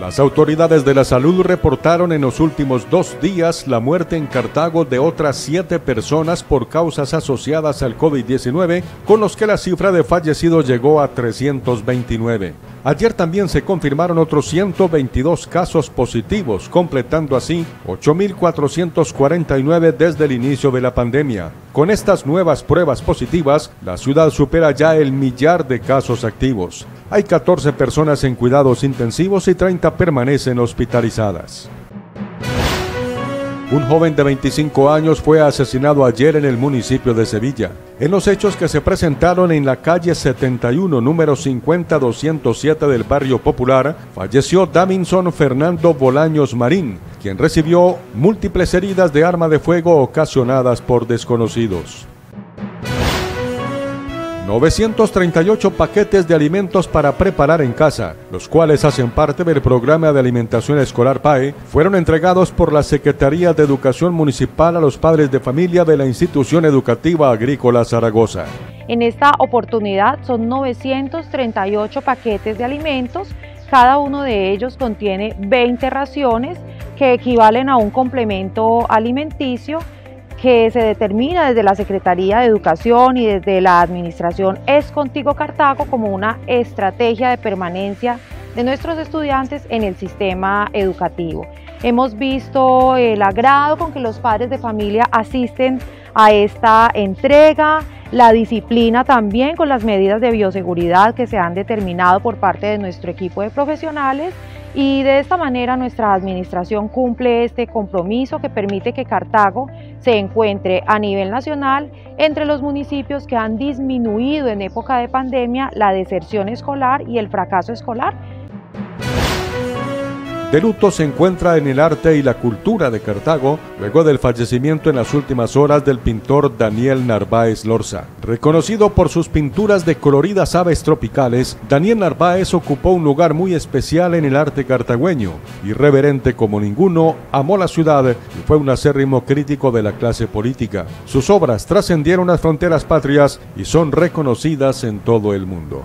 Las autoridades de la salud reportaron en los últimos dos días la muerte en Cartago de otras siete personas por causas asociadas al COVID-19, con los que la cifra de fallecidos llegó a 329. Ayer también se confirmaron otros 122 casos positivos, completando así 8.449 desde el inicio de la pandemia. Con estas nuevas pruebas positivas, la ciudad supera ya el millar de casos activos. Hay 14 personas en cuidados intensivos y 30 permanecen hospitalizadas. Un joven de 25 años fue asesinado ayer en el municipio de Sevilla. En los hechos que se presentaron en la calle 71, número 50207 del barrio popular, falleció Davinson Fernando Bolaños Marín, quien recibió múltiples heridas de arma de fuego ocasionadas por desconocidos. 938 paquetes de alimentos para preparar en casa, los cuales hacen parte del programa de alimentación escolar PAE, fueron entregados por la Secretaría de Educación Municipal a los padres de familia de la institución educativa agrícola Zaragoza. En esta oportunidad son 938 paquetes de alimentos, cada uno de ellos contiene 20 raciones que equivalen a un complemento alimenticio que se determina desde la Secretaría de Educación y desde la Administración Es Contigo Cartago como una estrategia de permanencia de nuestros estudiantes en el sistema educativo. Hemos visto el agrado con que los padres de familia asisten a esta entrega, la disciplina también con las medidas de bioseguridad que se han determinado por parte de nuestro equipo de profesionales y de esta manera nuestra administración cumple este compromiso que permite que Cartago se encuentre a nivel nacional entre los municipios que han disminuido en época de pandemia la deserción escolar y el fracaso escolar de luto se encuentra en el arte y la cultura de Cartago luego del fallecimiento en las últimas horas del pintor Daniel Narváez Lorza. Reconocido por sus pinturas de coloridas aves tropicales, Daniel Narváez ocupó un lugar muy especial en el arte cartagüeño. Irreverente como ninguno, amó la ciudad y fue un acérrimo crítico de la clase política. Sus obras trascendieron las fronteras patrias y son reconocidas en todo el mundo.